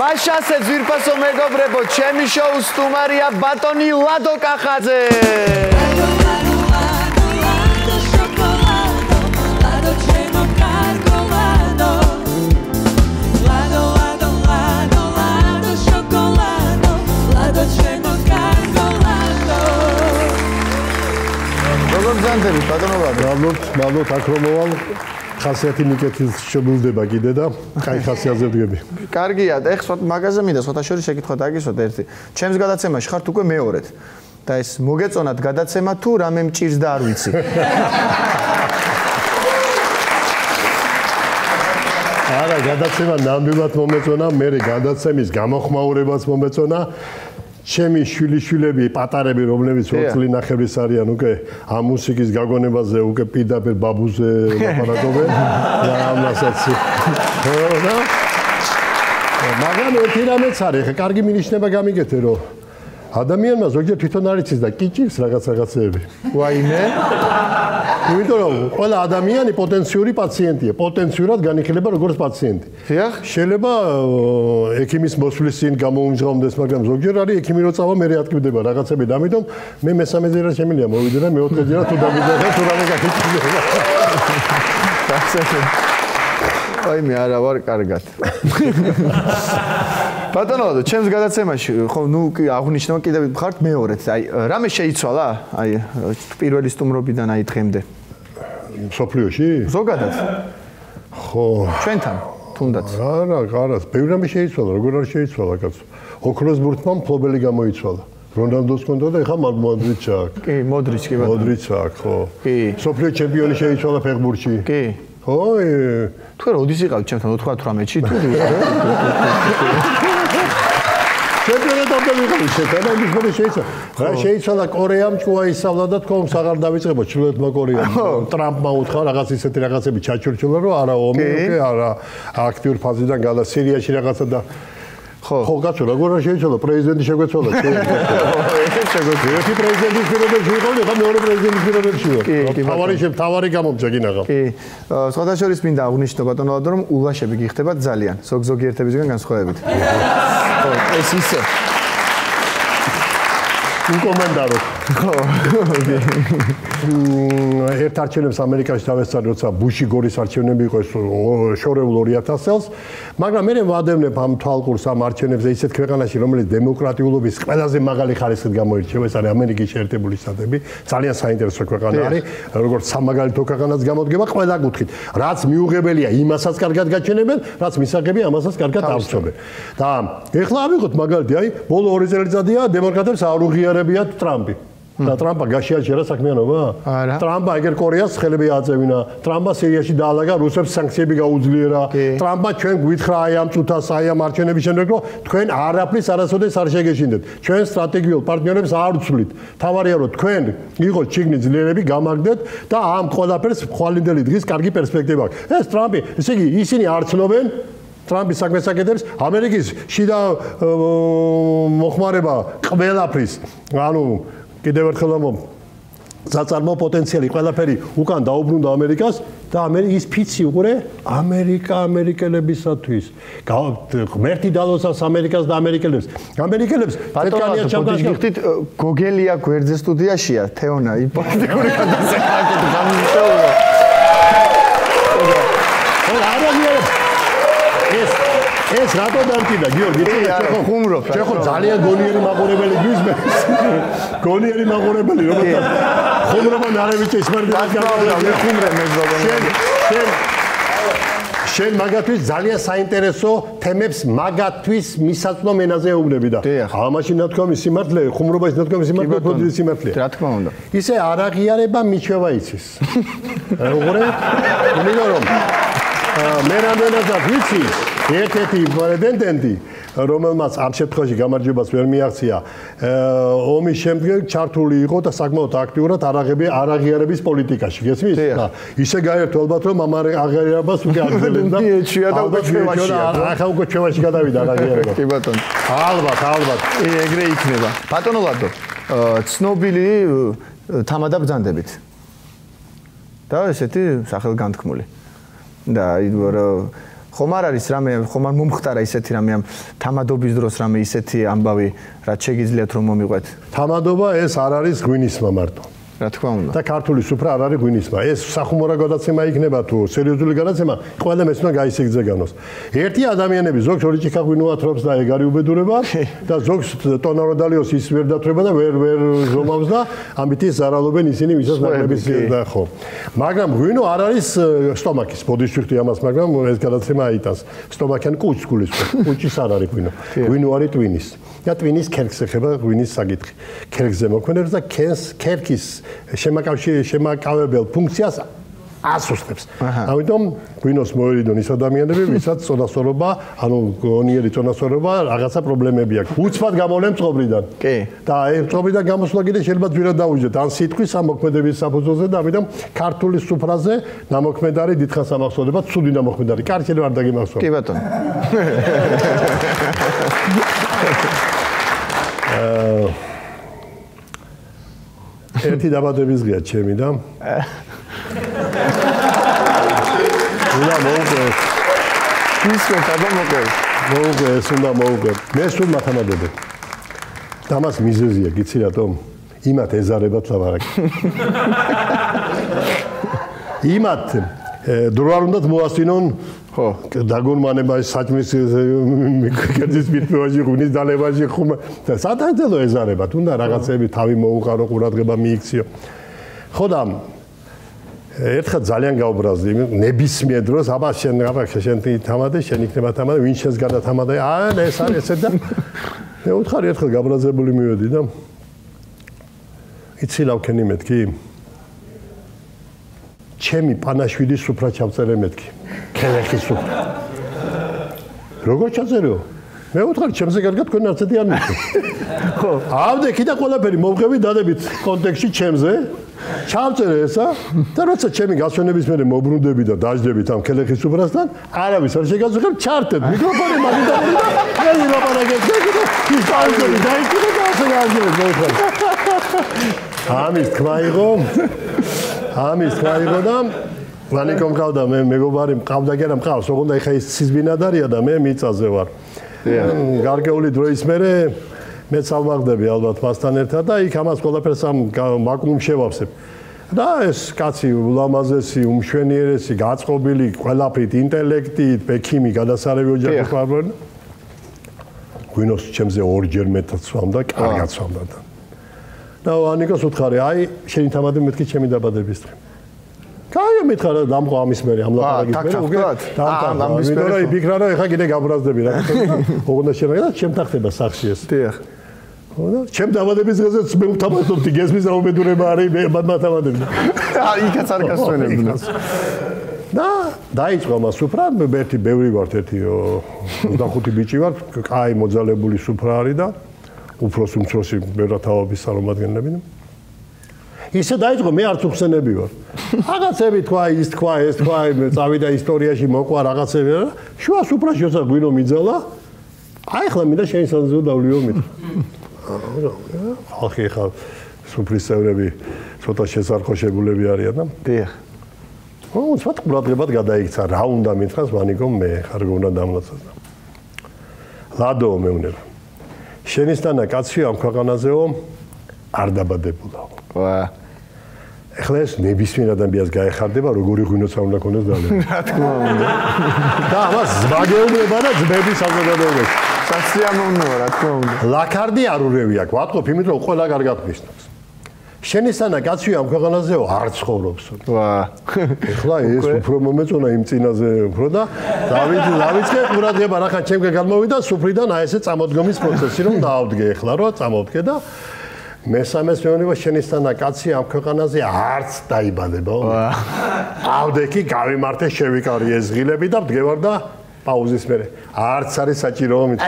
მაშასე ძვირფასო მეგობრებო, ჩემი შოუს სტუმარია ბატონი ლადო კახაძე. როგორ ძანდები ბატონო ლადო? მადლობ, მადლობ აქ რომ მოვალ. ხასიათი მიკეთის შემულდება კიდე და კაი ხასიათზე ვდგები. კარგია, ეხ სხვა მაღაზია მინდა სხვათა შორის შეკითხვა დაგისვათ ერთი. ჩემს გადაცემაში ხართ უკვე მეორედ. და ეს მოგეწონათ გადაცემა თუ რამე მჭირს და არ ვიცი. არა, გადაცემა ნამდვილად მომეწონა, მე გადაცემის გამოხმაურებაც მომეწონა. ჩემი შვილიშვილები, პატარები, რომლებიც 20 წელი ნახევრის არიან, უკვე ამ მუსიკის გაგონებაზე უკვე პირდაპირ ბაბუზე ლაპარაკობენ და ამასაც. მაგრამ ერთი რამეც არის, ხა კარგი მინიშნება გამიგეთე, რომ ადამიანმა ზოგიერთ თვითონ არ იცის და კიჭირს რაღაც რაღაცეები. ვაიმე? იმიტომ რომ ყველა ადამიანი პოტენციური პაციენტია, პოტენციურად განიხილება როგორც პაციენტი. დიახ. შეიძლება ექიმის მოსვლის წინ გამოუმჟღავნდეს, მაგრამ ზოგჯერ არის ექიმი რო წავა, მე რეაქტივდება რაღაცები და ამიტომ მე მესამე ძერა შემიძლია მოვიდე და მეოთხე ძერა თუ დავიდე და თუ რამე გაკეთდება. აი მე არა ვარ კარგად. ბატონო, ჩემს გადაცემაში ხო ნუ კი აღნიშნო კიდევ ხართ მეორეც. აი რამე შეიცვალა? აი პირველი სტუმრობიდან აი დღემდე. სოფლიოში? ზოგადად. ხო. ჩვენთან თუნდაც. არა, არა, ბევრი რამე შეიცვალა, როგორ არ შეიცვალა კაცო. ოქროს ბურთმა მფლობელი გამოიცვალა. რონალდოს კონდა და ეხა მოდრიჩ აქვს. კი, მოდრიჩ კი ბატონო. მოდრიჩ აქვს, ხო. კი. სოფლიო ჩემპიონი შეიცვალა ფეხბურთში. კი. ხო, თუ როდის იყავ ჩემთან 98-ში თუ და ის მოდი შეიცვალა. რა შეიცვალა კორეამ ჭუა ისავლა და თქოს აღარ დავიწყებო. ჩრდილოეთმა კორეამ. ტრამპმა უთხრა რაღაც ისეთი რაღაცები ჩაჩურჩულა რომ არა ომი უკვე არა აქტიურ ფაზიდან გადა სირიაში რაღაცა და ხო. ხო კაცო როგორ შეიძლება პრეზიდენტი შეგვეცვალა? შეგვეცვალა. ერთი პრეზიდენტის პირობებში იყო და მეორე პრეზიდენტის პირობებში იყო თავარი შე თავარი გამომწა გინაღა კი. სხვათა შორის მინდა აღნიშნო ბატონო რომ ულაშები გიხდება ძალიან ზოგ ზოგიერთებისგან განსხვავებით. ხო ეს ისე Un comandado. ხო. ერთ არჩევნებს ამერიკაში დავესწარი როცა ბუში გორის არჩევნები იყო შორეულ 2000 წელს მაგრამ მე ვადევნებ ამ თვალყურს ამ არჩევნებზე ისეთ ქვეყანაში რომელიც დემოკრატიულობის ყველაზე მაღალი ხარისხით გამოირჩევა ეს არის ამერიკის შეერთებული შტატები. ძალიან საინტერესო ქვეყანა არის როგორც სამაგალითო ქვეყანაც გამოდგება ყველა კუთხით. რაც მიუღებელია იმასაც კარგად გაჩენებენ რაც მისაღები ამასაც კარგად აღწობენ და ეხლა ავიღოთ მაგალითი აი ბოლო ორი წელიწადია დემოკრატებს აუღიარებიათ ტრამპი და ტრამპა გაშიაჭერა საქმიანობა? არა. ტრამპა ეგერ კორეას ხელები აწევინა. ტრამპა სირიაში დაალაგა რუსებს სანქციები გაუძლიერა. ტრამპა ჩვენ გვითხრა აი ამ წუთას აი ამ არჩევნების შემდეგ რომ თქვენ არაფრის არასოდეს არ შეგეშინდეთ. ჩვენ სტრატეგიულ პარტნიორებს არ ვცვლით. თავარია რომ თქვენ იყოთ ჩიგნი ძლიერები გამაგდეთ და ამ ყველაფერს ხვალინდელი დღის კარგი პერსპექტივა აქვს. ეს ტრამპი, ესე იგი ისინი არ ცნობენ ტრამპის საქმეს აკეთებს ამერიკის შიდა მოხმარება ყველაფრის ანუ კიდევ ერთხელ ამო საწარმო პოტენციალი ყველაფერი უკან დაუბრუნდა ამერიკას და ამერიკის ფიცი უყურე ამერიკა ამერიკელებისათვის. ღმერთი დალოსას ამერიკას და ამერიკელებს. ამერიკელებს ჩამდგას გიხდით გოგელია გვერდზე სტუდიაშია თეონა იპოთეტიკური გადასახადი ეს რატო დამტირდა გიორგი? ხო ხუმრობ. შენ ხო ძალიან გონიერი მაყურებელი გიზმენს. გონიერი მაყურებელი რომელსაც ხუმრობა ნარევიჩე ისმერდება გამოვიდა მე ხუმრე მეზობენ. შენ შენ შენ მაგათვის ძალიან საინტერესო თემებს მაგათვის მისაწვდომ ენაზე ეუბნები და ამაში ნათქვამი სიმართლე ხუმრობაში ნათქვამი სიმართლე ფოდი სიმართლე რა თქმა უნდა ისე არაღიარება მიჩვევა იცის. როგორ იმიტომ რომ მე რამდენადაც ვიცი ერთ-ერთი პრეზიდენტი რომელმაც ამ შემთხვევაში გამარჯვებას ვერ მიაღწია. ომის შემდეგ ჩართული იყო და საკმაოდ აქტიურად არაღები არაღიარების პოლიტიკაში გესმის? და ისე გაერთო ალბათ რომ ამ არაღიარებას უკვე აგზელებდა. და ეჩია და უკვე ჩვევაში ახლა უკვე ჩვევაში გადავიდა არაღიარება. კი ბატონო. ალბათ ალბათ. ეგრე იქნება. ბატონო ლადო ცნობილი თამადაბძანდებით და ესეთი სახელგანთქმული. და აი რომ ხომ არ არის რამე ხომ არ მომხდარა ისეთი რამე ამ თამადობის დროს რამე ისეთი ამბავი რაც შეგიძლიათ რომ მომიყვეთ თამადობა ეს არ არის გვინისმა მარტო რა თქმა უნდა. და ქართული სუფრა არ არის ღვინისმა. ეს სახუმორა გადაცემა იქნება თუ სერიოზული გადაცემა, ყველა მეცნო გაისეგძე განოს. ერთი ადამიანები ზოგს ორი ჭიქა ღვინოა თრობს და ეგარი უბედურება და ზოგს ტონაროდალიოს ის ვერ დათრება და ვერ ვერ ზომავს და ამით ის ზარალობენ ისინი ვისაც ნაკლების და ხო. მაგრამ ღვინო არ არის სტომაქის, ბოდიშვიხტი ამას, მაგრამ ეს გადაცემა აიტანს. სტომაქიან კუჩს გულისხმობს. კუჩის არ არის ღვინო. ღვინო არის ტვინის. და ტვინის ქერქს ეხება ღვინის საკითხი. ქერქზე მოქმედებს და ქერქის შემაკავებელ ფუნქციას ასუსტებს. ამიტომ ღვინოს მოერიდონ ის ადამიანები, ვისაც წონასწორობა, ანუ გონიერი წონასწორობა რაღაცა პრობლემები აქვს. უცბად გამოვლენ წობრიდან. კი. და აი წობრიდან გამოსვლა კიდე შეიძლება ძვირად დაუჯდეთ. ან სიტყვის ამოქმედების საფუძველზე და ამიტომ ქართული სუფრაზე ნამოქმედარი დიდხანს ამახსოვდება, ცუდი ნამოქმედარი. კარგი შეიძლება არ დაგიმახსოვრ. კი ბატონო. ერთი დაბადების დღეა ჩემი და? უნდა მოუყვეს ის მე თაბა მოყვეს მოუყვეს უნდა მოუყვეს მე სულ მათამადები დამას მიზეზია გიცი რატომ? იმათ ეზარებათ ლაბარაკი იმათ დრო არ უნდათ მოასწინონ ხო. დაგონმანება საჭმის კერძის მიტვაში ღვინის დალებაში და სადაძელო ეზარება თუნდა რაღაცები თავი მოუყარო ყურადღება მიიქციო. ხო და ერთხელ ძალიან გაუბრაზდი ნებისმიერ დროს აბა შენ აბა შენ თამადე შენ იქნება თამადე ვინ შენს გადა თამადე? აა ეს არის ესე და მე უთხარი ერთხელ გაბრაზებული მივედი და იცი ლავქენი მეთქი ჩემი პანაშვილი სუფრა ჩავწერე მეთქი. ქელეხის სუფრა. როგორ ჩაწერო მე ვუთხარ ჩემზე კარგად თქვენ არცეთი არ მითხრა ხო. ავდექი და ყველაფერი მოვღები დადებით კონტექსტში ჩემზე. ჩავწერე ესა და როცა ჩემი გასვენების მერე მოbrunდები და დაждდებით ამ ქელეხის სუფრასთან არავის არ შეგაძღებ ჩარტეთ. მიკროფონი მაგიდებული და მე ლაპარაკობ და ის დაიწყო და ასე გააგებს მოხარ ამის თქვა იყო ამის თქვა იყო და ვანიკო მყავდა მე მეგობარი მყავდა კი არა მყავს ოღონდ ეხა ის ცისბინადარია და მე მიწაზე ვარ. გარგეული დროის მერე მე წავაგდები ალბათ მასთან ერთად და იქ ამას ყველაფერს ამ მაკუმ შევავსებ. და ეს კაცი ულამაზესი უმშვენიერესი გაწყობილი ყველაფრით ინტელექტით ბექიმი გადასარევი ოჯახის პარლამენტ გვინოს ჩემზე ორჯერ მეტად სვამდა კარგად სვამდა და და ანიკოს უთხარი, აი, შენი თამადი მეთქი ჩემი დაბადების დღე. კაი, მითხარა დამყო ამის მერე, ამ ლაპარაკის მერე, უკვე დამტა. ვიდრე რა იფიქრა რა, ეხა კიდე გაბრაზდები რა. ოღონდ შეიძლება და ჩემ თახტება სახში ეს. დიახ. ხო, ჩემ დაბადების დღესაც მე ვთამაშობდი გესმის რა უბედურება არის, მე მათამადებდი. აი, იქაც არ გასვენებდი. და დაიწყო მას სუფრა, მე ერთი ბევრი ვართ, ერთი 25 ბიჭი ვართ, კაი მოძალებული სუფრა არის და უფროს უმცროსი მერათავობის წარმომადგენლები და ისე დაიწყო მე არც უხსენები ვარ. რაღაცები თქვა, ის თქვა, ეს თქვა, წავიდა ისტორიაში მოყვა რაღაცები რა. შუა სუფრაში როცა გვინო მიძალა, აი ხლა მინდა შენ სანძო დავლიო მით. ხალხი ხა სუფრის წევრები ცოტა შესარხოშებულები არიან და დიახ. ო, ცოტა ყურადღებად გადაიქცა, რა უნდა მითხრას ვანიკომ მე ხარ გონდა დამლაცած. ლადო მეუნება. შენისთანა კაცი ამ ქვეყანაზეო არ დაბადებულა. ვა. ეხლა ეს ნებისმიერ ადამიანს გაეხარდება, როგორი ღვინოც არ უნდა ქონდეს ძალიან. რა თქმა უნდა. და ამას ზმაგეუნება და ძმების საზოგადოებაში. სასიამოვნოა, რა თქმა უნდა. ლაკარდი არ ურევი აქვს, ვატყობ, იმიტომ რომ ყველა კარგად მისნობს. შენისთანა კაცი ამ ქვეყანაზეო არ ცხოვრობს. ვა. ეხლა ეს უფრო მომეწონა იმ წინაზე უფრო და დავით დავიწყე ყურადღება რა ხან ჩემგან გამოვიდა სუფრიდან აი ესე წამოდგომის პროცესი რომ დაავდგე ეხლა რა წამოვდგე და მესამეს მეუბნება შენისთანა კაცი ამ ქვეყანაზე არც დაიბადება. ვა. ავდექი გავიმართე შევიკარი ეს ღილები და ვდგევარ და პაუზის მერე არც არის საჭირო მით